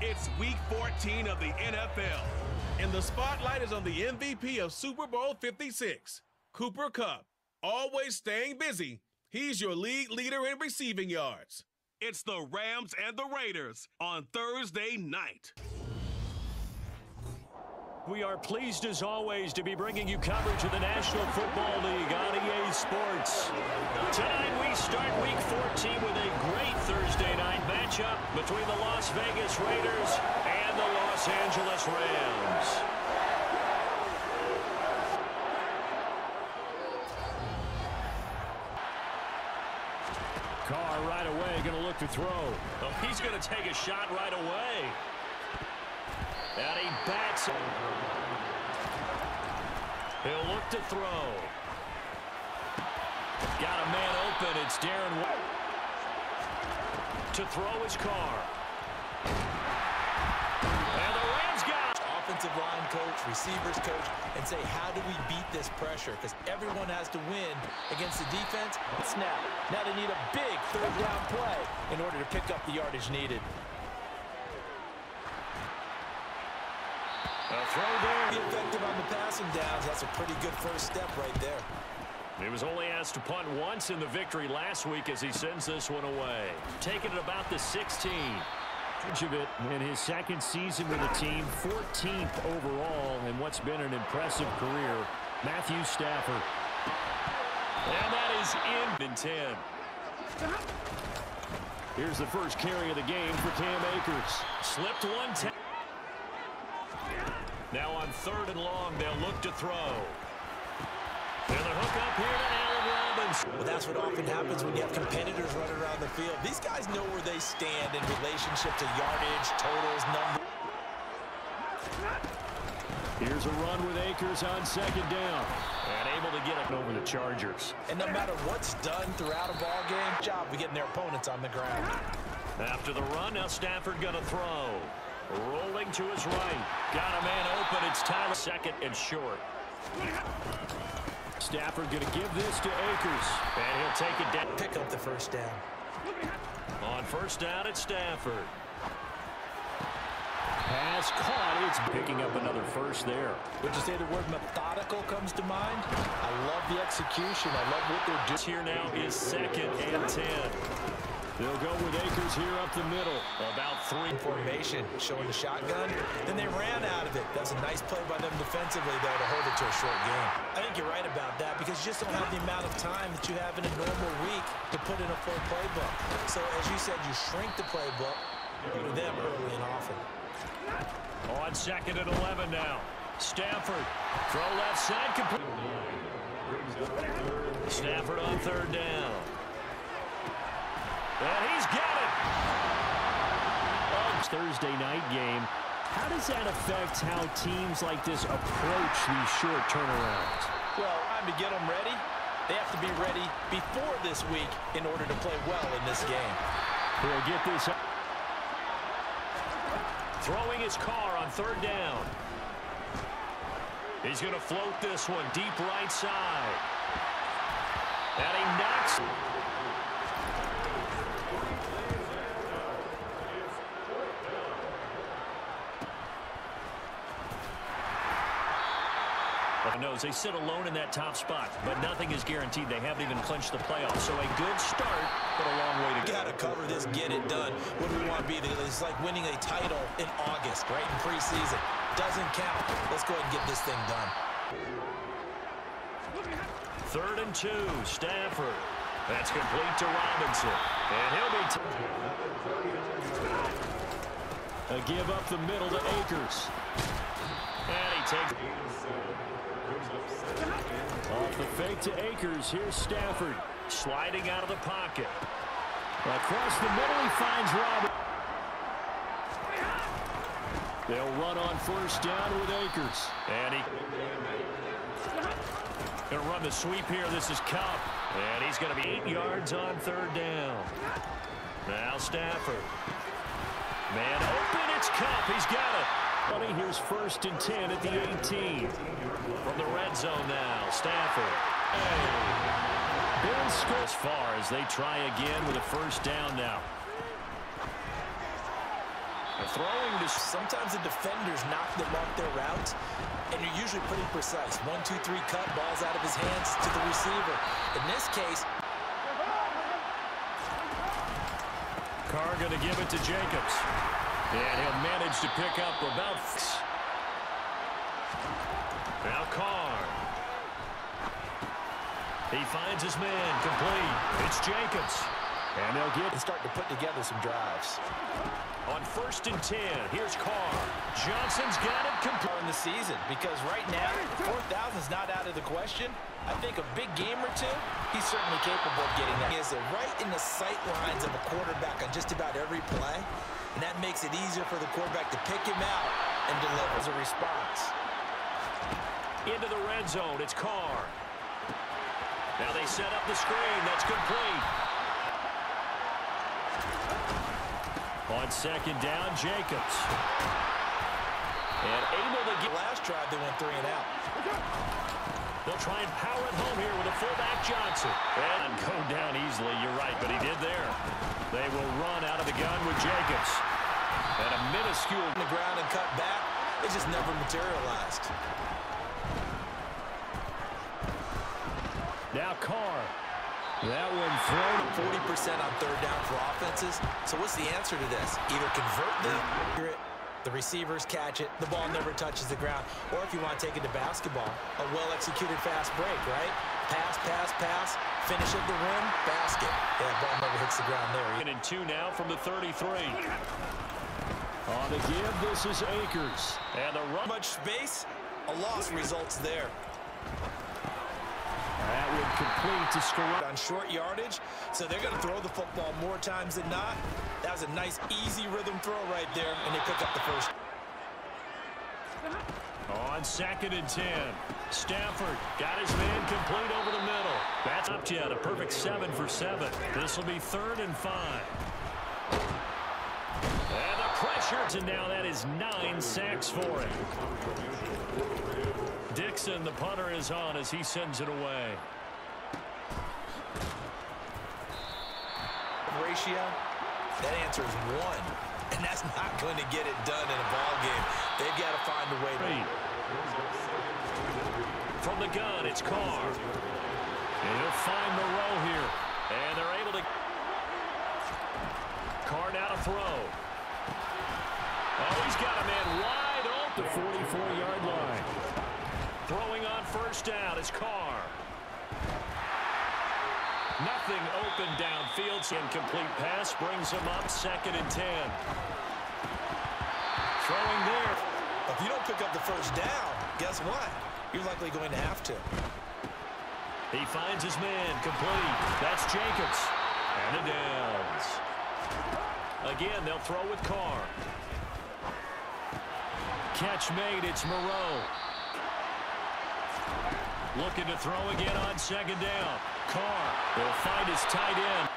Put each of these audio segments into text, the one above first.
It's week 14 of the NFL, and the spotlight is on the MVP of Super Bowl 56, Cooper Kupp. Always staying busy, he's your league leader in receiving yards. It's the Rams and the Raiders on Thursday night. We are pleased as always to be bringing you coverage of the National Football League on EA Sports. Tonight we start week 14 with a great Thursday night matchup between the Las Vegas Raiders and the Los Angeles Rams. Carr right away going to look to throw. Oh, he's going to take a shot right away. And he bats it. He'll look to throw. Got a man open. It's Darren White. To throw his Carr. And the Rams got Offensive line coach, receivers coach, and say, how do we beat this pressure? Because everyone has to win against the defense. Snap. Now they need a big third down play in order to pick up the yardage needed. Throw there. Be effective on the passing downs. That's a pretty good first step right there. He was only asked to punt once in the victory last week as he sends this one away. Taking it about the 16. Of it in his second season with the team, 14th overall in what's been an impressive career. Matthew Stafford. And that is in in 10. Here's the first carry of the game for Cam Akers. Slipped one. Now on third and long, they'll look to throw. And the hook up here to Allen Robinson. Well, that's what often happens when you have competitors running around the field. These guys know where they stand in relationship to yardage, totals, numbers. Here's a run with Akers on second down. And able to get it over the Chargers. And no matter what's done throughout a ball game, job of getting their opponents on the ground. After the run, now Stafford going to throw. Rolling to his right. Got a man open. It's Tyler second and short. Stafford going to give this to Akers. And he'll take it down. Pick up the first down. On first down, it's Stafford. Pass caught. It's picking up another first there. Would you say the word methodical comes to mind? I love the execution. I love what they're doing. Here now is second and 10. They'll go with Akers here up the middle. About three. Formation showing the shotgun. Then they ran out of it. That was a nice play by them defensively, though, to hold it to a short game. I think you're right about that because you just don't have the amount of time that you have in a normal week to put in a full playbook. So, as you said, you shrink the playbook to them early and often. On second and 11 now. Stafford. Throw left side. Complete. Stafford on third down. And he's got it. Oh, Thursday night game. How does that affect how teams like this approach these short turnarounds? Well, time to get them ready. They have to be ready before this week in order to play well in this game. He'll get this up. Throwing his Carr on third down. He's going to float this one deep right side. And he knocks. Knows they sit alone in that top spot, but nothing is guaranteed. They haven't even clinched the playoffs. So a good start, but a long way to go. Got to cover this, get it done. What do we want to be? It's like winning a title in August, right in preseason. Doesn't count. Let's go ahead and get this thing done. Third and two, Stafford. That's complete to Robinson. And he'll be... A give up the middle to Akers. And he takes... Off the fake to Akers. Here's Stafford. Sliding out of the pocket. Across the middle, he finds Robert. They'll run on first down with Akers. And he... Going to run the sweep here. This is Kupp. And he's going to be eight yards on third down. Now Stafford. Man open. It's Kupp. He's got it. Here's first and 10 at the 18. From the red zone now, Stafford. Hey. Bill scores far as they try again with a first down now. throwing to... Sometimes the defenders knock them off their route, and you're usually pretty precise. One, two, three, cut, ball's out of his hands to the receiver. In this case... Carr going to give it to Jacobs. And he'll manage to pick up about... Now Carr. He finds his man complete. It's Jacobs. And they'll get... And start to put together some drives. On first and 10, here's Carr. Johnson's got it complete. In the season, because right now, 4,000 is not out of the question. I think a big game or two, he's certainly capable of getting that. He is right in the sight lines of a quarterback on just about every play, and that makes it easier for the quarterback to pick him out and deliver as a response. Into the red zone, it's Carr. Now they set up the screen. That's complete. On second down, Jacobs. And able to get... Last drive, they went three and out. They'll try and power it home here with a fullback Johnson. And go down easily, you're right, but he did there. They will run out of the gun with Jacobs. And a minuscule... On the ground and cut back, it just never materialized. Now Carr. That one thrown. 40% on third down for offenses. So what's the answer to this? Either convert them, the receivers catch it, the ball never touches the ground. Or if you want to take it to basketball, a well-executed fast break, right? Pass, pass, pass, finish at the rim, basket. Yeah, ball never hits the ground there. And two now from the 33. On the give, this is Akers. And the run. Much space, a loss results there. That would complete to score on short yardage, so they're going to throw the football more times than not. That was a nice, easy rhythm throw right there, and they pick up the first. On second and 10, Stafford got his man complete over the middle. That's up yet, a perfect seven for seven. This will be third and five. And and now that is nine sacks for him. Dixon, the punter, is on as he sends it away. Ratio, that answer is one. And that's not going to get it done in a ball game. They've got to find a way to... From the gun, it's Carr. And he'll find Moreau here. And they're able to... Carr now to throw. He's got a man wide open. The 44-yard line. Throwing on first down is Carr. Nothing open downfield. Incomplete pass brings him up second and 10. Throwing there. If you don't pick up the first down, guess what? You're likely going to have to. He finds his man complete. That's Jacobs. And it downs. Again, they'll throw with Carr. Catch made. It's Moreau. Looking to throw again on second down. Carr will find his tight end.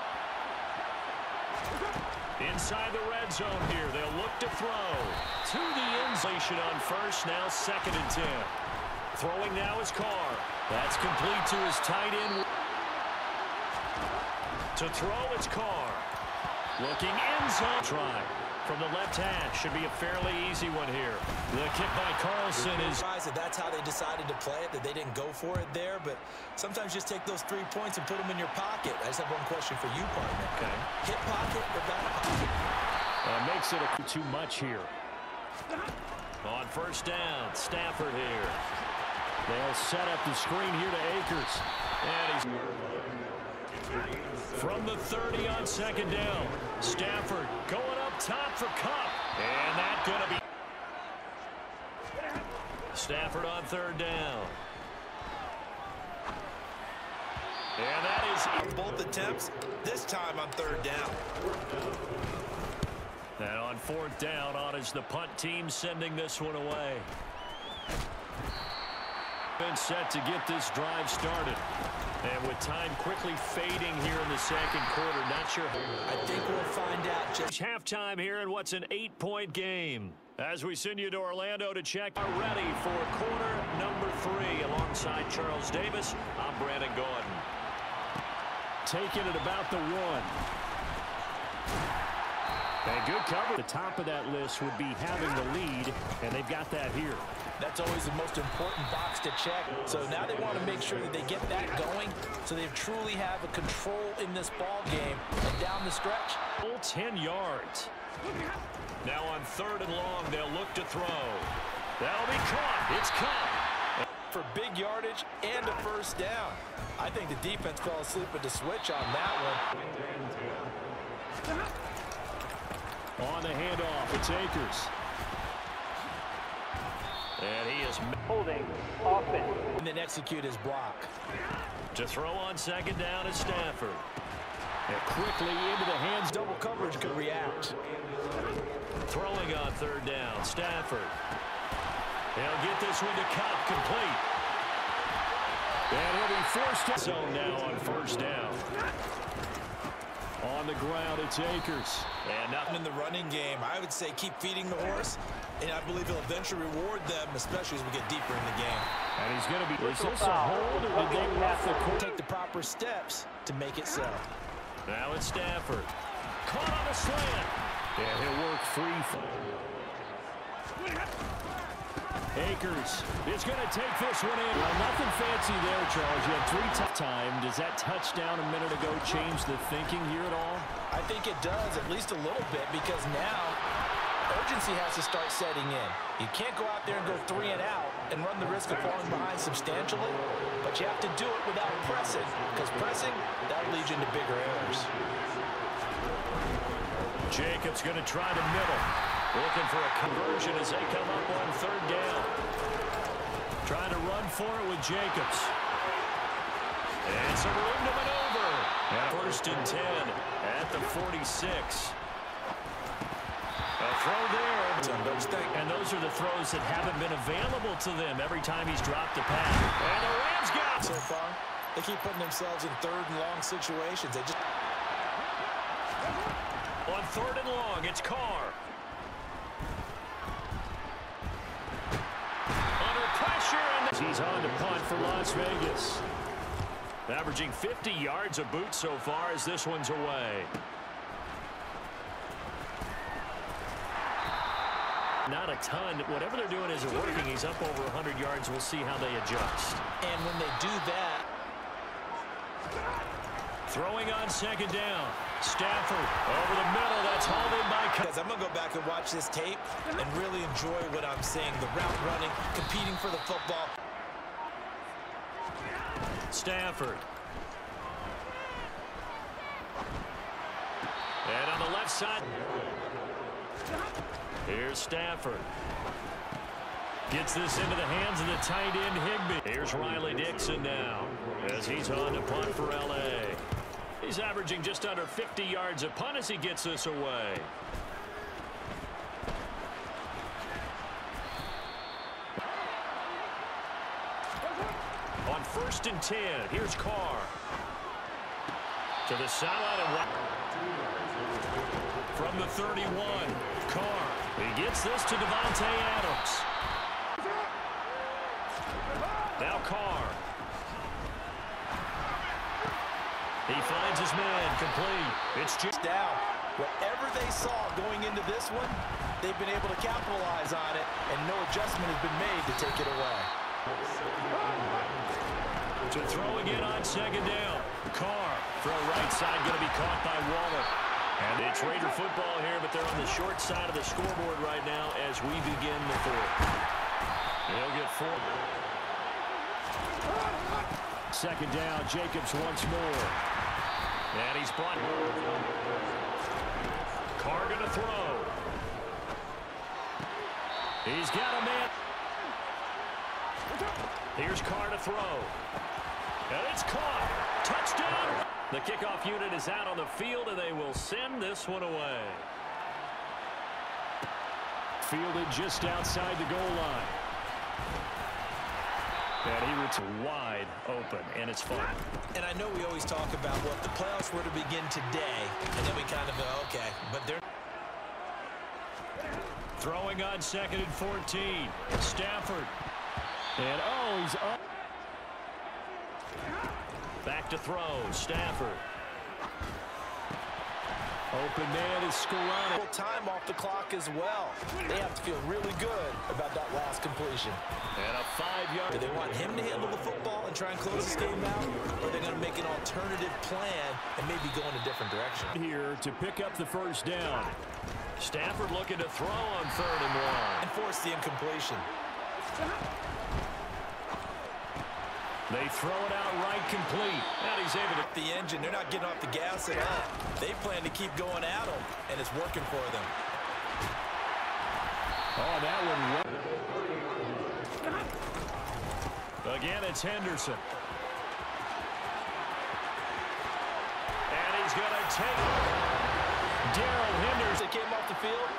Inside the red zone here. They'll look to throw. To the end station on first. Now second and ten. Throwing now is Carr. That's complete to his tight end. To throw, it's Carr. Looking in zone. Try from the left hash. Should be a fairly easy one here. The kick by Carlson is... That that's how they decided to play it, that they didn't go for it there, but sometimes just take those three points and put them in your pocket. I just have one question for you, partner. Okay. Hit pocket or back pocket? Uh, makes it a, too much here. On first down, Stafford here. They'll set up the screen here to Akers. And he's... From the 30 on second down, Stafford going up top for Kupp. And that going to be... Stafford on third down. And that is... Both attempts, this time on third down. And on fourth down, on is the punt team sending this one away. Been set to get this drive started. And with time quickly fading here in the second quarter, not sure. I think we'll find out. Just halftime here in what's an eight-point game. As we send you to Orlando to check, are ready for quarter number three. Alongside Charles Davis, I'm Brandon Gaudin. Taking it about the one. And good cover. The top of that list would be having the lead, and they've got that here. That's always the most important box to check. So now they want to make sure that they get that going so they truly have a control in this ball game and down the stretch. Full 10 yards. Now on third and long, they'll look to throw. That'll be caught. It's caught. For big yardage and a first down. I think the defense fell asleep with the switch on that one. On the handoff, it's Akers. And he is holding offense. And then execute his block. To throw on second down is Stafford. And quickly into the hands. Double coverage could react. Throwing on third down, Stafford. He'll get this one to Kupp complete. And he'll be forced to zone now on first down. On the ground, it's Akers. And nothing in the running game. I would say keep feeding the horse, and I believe he'll eventually reward them, especially as we get deeper in the game. And he's going to be... Is this a hold, or did they rough the court? Take the proper steps to make it so. Now it's Stafford. Caught on a slant. And he'll work free. Akers is going to take this one in. Well, nothing fancy there, Charles. You had three time. Does that touchdown a minute ago change the thinking here at all? I think it does, at least a little bit, because now urgency has to start setting in. You can't go out there and go three and out and run the risk of falling behind substantially, but you have to do it without pressing, because pressing, that leads you into bigger errors. Jacobs going to try to middle. Looking for a conversion as they come up on third down. Trying to run for it with Jacobs. And some room to maneuver. And first and 10 at the 46. A throw there. And those are the throws that haven't been available to them every time he's dropped a pass. And the Rams got So far, they keep putting themselves in third and long situations. They just... On third and long, it's Carr. Under pressure, and he's on to punt for Las Vegas. Averaging 50 yards a boot so far as this one's away. Not a ton. Whatever they're doing isn't working. He's up over 100 yards. We'll see how they adjust. And when they do that... Throwing on second down. Stafford over the middle. That's hauled in by... Because I'm going to go back and watch this tape and really enjoy what I'm seeing. The route running, competing for the football. Stafford. And on the left side... Here's Stafford. Gets this into the hands of the tight end Higbee. Here's Riley Dixon now as he's on to punt for L.A. He's averaging just under 50 yards a punt as he gets this away. On first and 10, here's Carr. To the sideline and right. From the 31, Carr. He gets this to Davante Adams. Now Carr. He finds his man complete. It's just down. Whatever they saw going into this one, they've been able to capitalize on it, and no adjustment has been made to take it away. To throw again on second down. Carr throw right side going to be caught by Waller. And it's Raider football here, but they're on the short side of the scoreboard right now as we begin the fourth. They'll get four. Second down, Jacobs once more. And he's brought. Carr going to throw. He's got a man. Here's Carr to throw. And it's caught. Touchdown. The kickoff unit is out on the field, and they will send this one away. Fielded just outside the goal line. And he roots wide open, and it's fun. And I know we always talk about what the playoffs were to begin today, and then we kind of go, okay, but they're... Throwing on second and 14. Stafford. And, oh, he's up. Back to throw. Stafford. Open man is. Full time off the clock as well. They have to feel really good about that last completion. And a five-yard. Do they want him to handle the football and try and close this game out? Or are they going to make an alternative plan and maybe go in a different direction? Here to pick up the first down. Stafford looking to throw on third and one. And force the incompletion. They throw it out right complete. And he's able to... The engine, they're not getting off the gas at all. They plan to keep going at them, and it's working for them. Oh, that one... Again, it's Henderson. And he's going to take Darrell Henderson. Came off the field,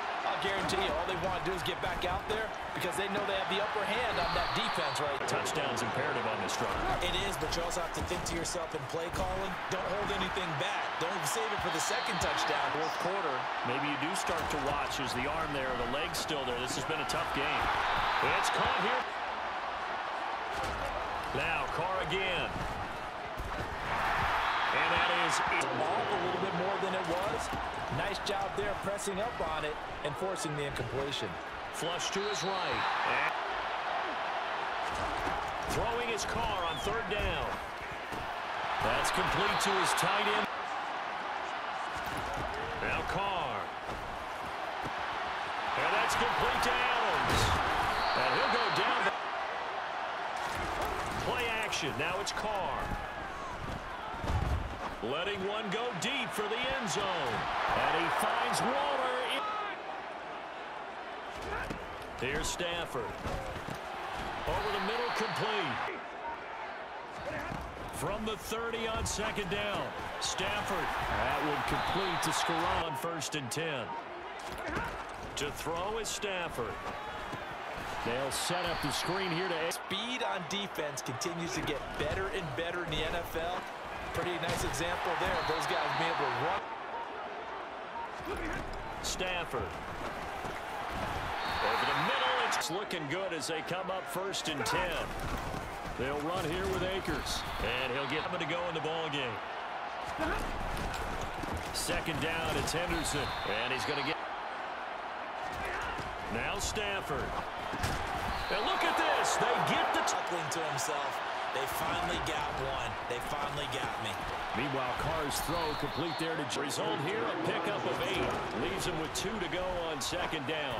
guarantee you all they want to do is get back out there because they know they have the upper hand on that defense right Touchdown's imperative on this drive. It is, but you also have to think to yourself in play calling, don't hold anything back. Don't save it for the second touchdown. Fourth quarter, maybe you do start to watch as the arm there, the leg's still there. This has been a tough game. It's caught here. Now, Carr again. And that is. Off a little bit more than it was. Job there pressing up on it and forcing the incompletion. Flush to his right. And throwing his Carr on third down. That's complete to his tight end. Now Carr. And that's complete to Adams. And he'll go down. Play action. Now it's Carr. Letting one go deep for the end zone. And he finds Waller. Here's Stafford. Over the middle, complete. From the 30 on second down. Stafford. That one complete to on first and 10. To throw is Stafford. They'll set up the screen here to... Speed on defense continues to get better and better in the NFL. Pretty nice example there those guys being able to run. Stafford. Over the middle, it's looking good as they come up first and 10. They'll run here with Akers. And he'll get to go in the ball game. Second down, it's Henderson. And he's going to get... Now Stafford. And look at this. They get the... Chuckling to himself. They finally got one. They finally got me. Meanwhile, Carr's throw complete there to... Result here, a pickup of eight. Leaves him with two to go on second down.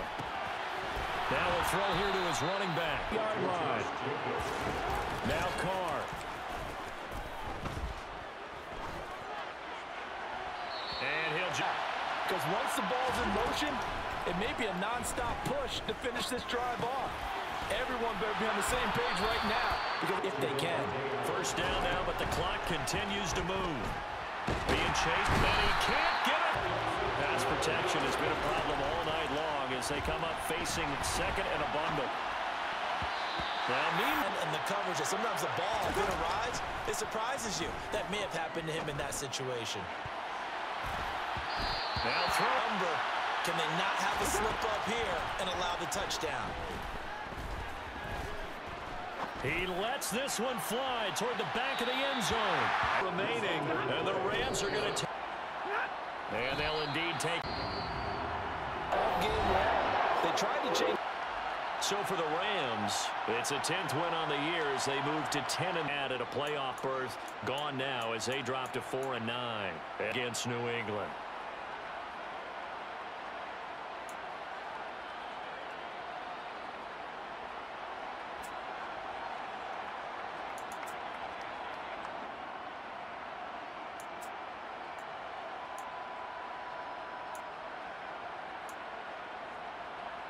Now a throw here to his running back. Yard line. Now Carr. And he'll jump. Because once the ball's in motion, it may be a nonstop push to finish this drive off. Everyone better be on the same page right now, because if they can. First down now, but the clock continues to move. Being chased, and he can't get it. Pass protection has been a problem all night long as they come up facing second and a bundle. Now, mean And, the coverage, sometimes the ball, if it arrives, it surprises you. That may have happened to him in that situation. now throw. Number, can they not have a slip up here and allow the touchdown? He lets this one fly toward the back of the end zone. Remaining, and the Rams are going to take. And they'll indeed take. They tried to change. So for the Rams, it's a 10th win on the year as they move to 10 and added a playoff berth. Gone now as they drop to 4 and 9 against New England.